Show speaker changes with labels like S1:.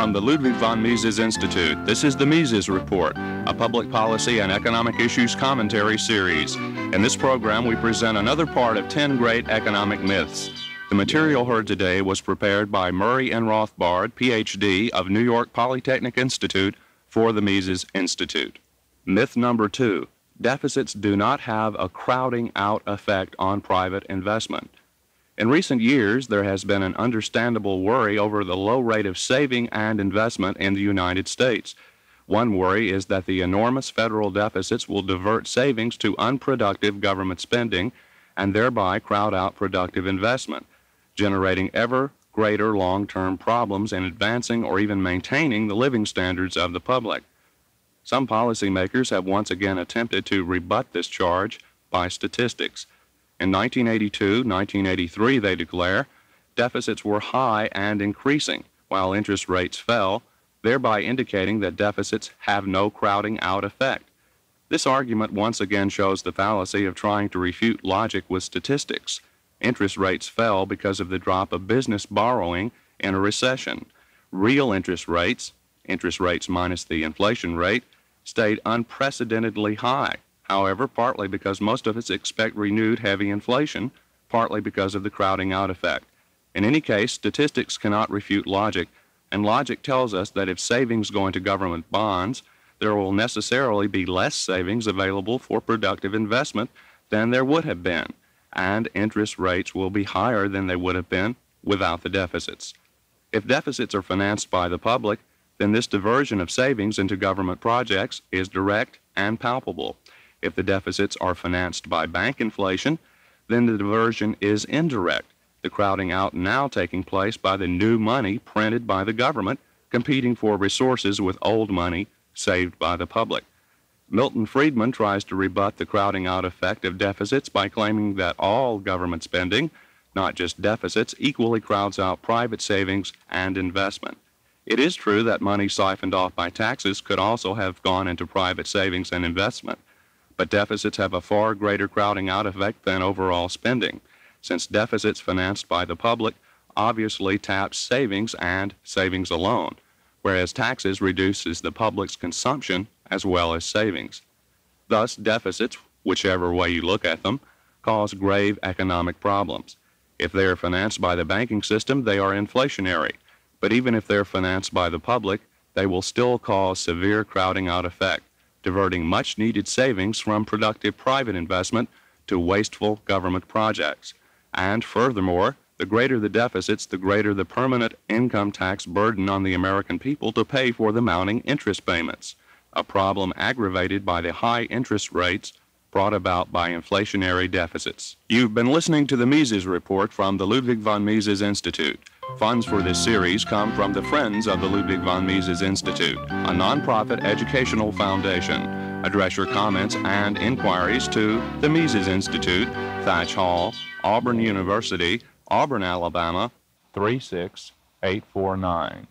S1: from the Ludwig von Mises Institute. This is the Mises Report, a public policy and economic issues commentary series. In this program, we present another part of 10 great economic myths. The material heard today was prepared by Murray N. Rothbard, PhD of New York Polytechnic Institute for the Mises Institute. Myth number two deficits do not have a crowding out effect on private investment. In recent years, there has been an understandable worry over the low rate of saving and investment in the United States. One worry is that the enormous federal deficits will divert savings to unproductive government spending and thereby crowd out productive investment, generating ever greater long term problems in advancing or even maintaining the living standards of the public. Some policymakers have once again attempted to rebut this charge by statistics. In 1982 1983, they declare, deficits were high and increasing while interest rates fell, thereby indicating that deficits have no crowding out effect. This argument once again shows the fallacy of trying to refute logic with statistics. Interest rates fell because of the drop of business borrowing in a recession. Real interest rates, interest rates minus the inflation rate, stayed unprecedentedly high. However, partly because most of us expect renewed heavy inflation, partly because of the crowding out effect. In any case, statistics cannot refute logic, and logic tells us that if savings go into government bonds, there will necessarily be less savings available for productive investment than there would have been, and interest rates will be higher than they would have been without the deficits. If deficits are financed by the public, then this diversion of savings into government projects is direct and palpable. If the deficits are financed by bank inflation, then the diversion is indirect, the crowding out now taking place by the new money printed by the government competing for resources with old money saved by the public. Milton Friedman tries to rebut the crowding out effect of deficits by claiming that all government spending, not just deficits, equally crowds out private savings and investment. It is true that money siphoned off by taxes could also have gone into private savings and investment, but deficits have a far greater crowding out effect than overall spending, since deficits financed by the public obviously taps savings and savings alone, whereas taxes reduces the public's consumption as well as savings. Thus, deficits, whichever way you look at them, cause grave economic problems. If they are financed by the banking system, they are inflationary but even if they're financed by the public, they will still cause severe crowding out effect, diverting much needed savings from productive private investment to wasteful government projects. And furthermore, the greater the deficits, the greater the permanent income tax burden on the American people to pay for the mounting interest payments, a problem aggravated by the high interest rates brought about by inflationary deficits. You've been listening to the Mises Report from the Ludwig von Mises Institute. Funds for this series come from the Friends of the Ludwig von Mises Institute, a nonprofit educational foundation. Address your comments and inquiries to the Mises Institute, Thach Hall, Auburn University, Auburn, Alabama 36849.